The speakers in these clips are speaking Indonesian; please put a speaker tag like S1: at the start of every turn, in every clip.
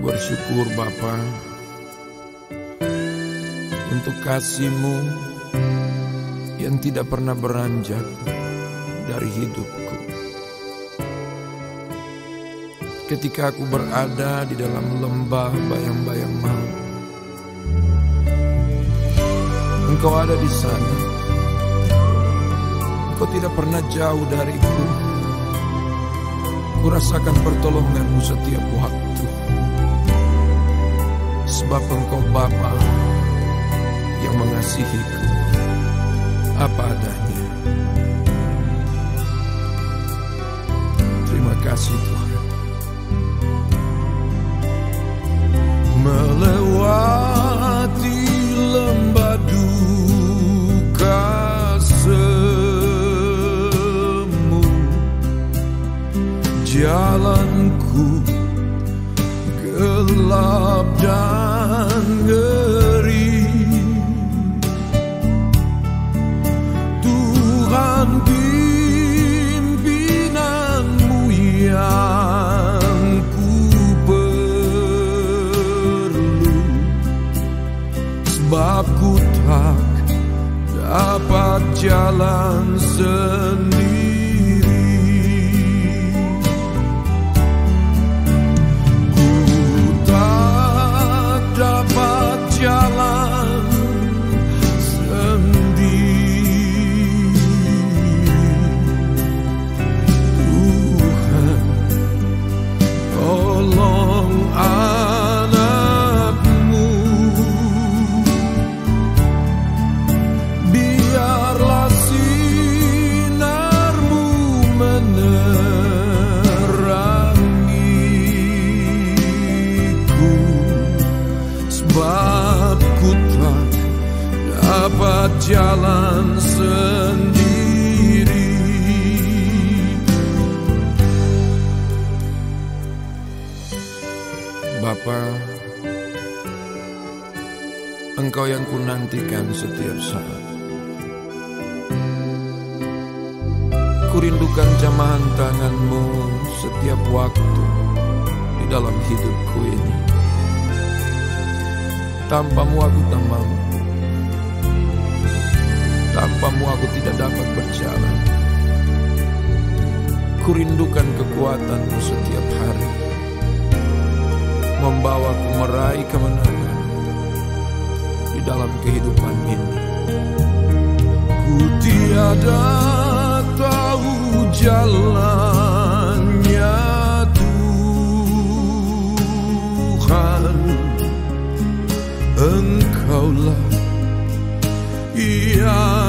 S1: bersyukur Bapa untuk kasih-Mu yang tidak pernah beranjak dari hidupku. Ketika aku berada di dalam lembah bayang-bayang maut, Engkau ada di sana. Engkau tidak pernah jauh dariku. Kurasakan pertolonganmu setiap waktu. Sebab engkau Bapa yang mengasihiku apa adanya. Terima kasih Tuhan. Melewati lembah duka semu Jalanku gelap dan dapat jalan dapat jalan sendiri Bapa, Engkau yang kunantikan setiap saat. Kurindukan jamahan tanganmu setiap waktu di dalam hidupku ini. Tanpamu aku tak mampu. Tanpamu aku tidak dapat berjalan. Kurindukan kekuatanmu setiap hari. Membawaku meraih kemenangan di dalam kehidupan ini. Ku tiada tahu jalannya Tuhan Engkaulah yang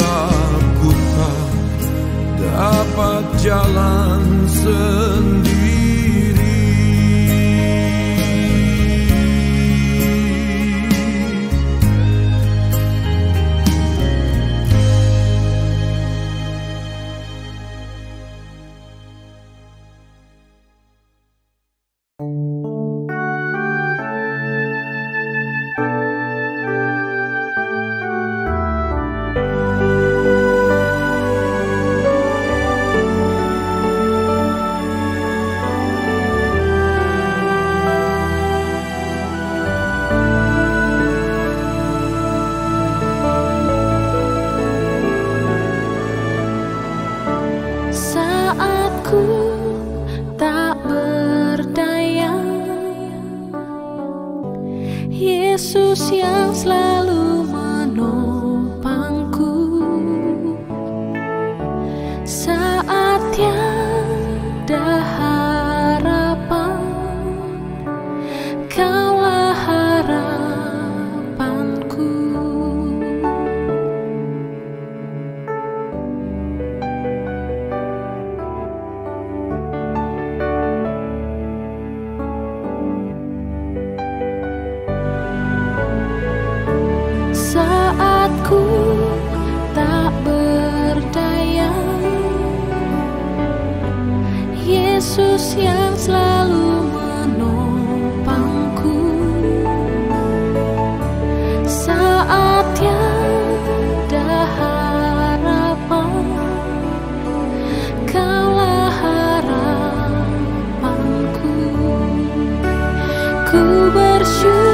S1: sebab ku tak dapat jalan sendiri Ku
S2: bersyukur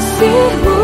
S2: firmo.